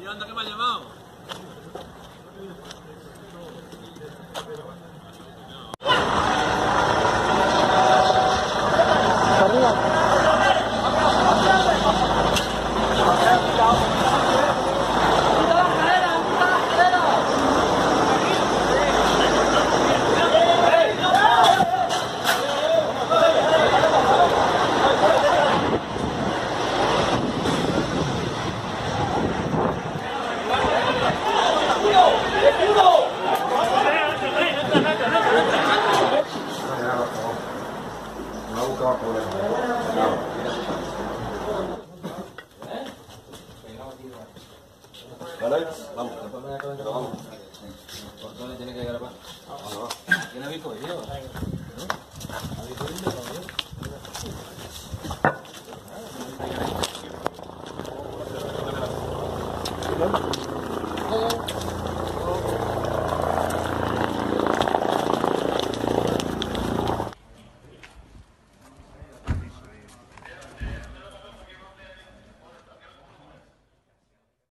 ¿Y anda que me ha llamado? Me ha buscado por ¿Vale?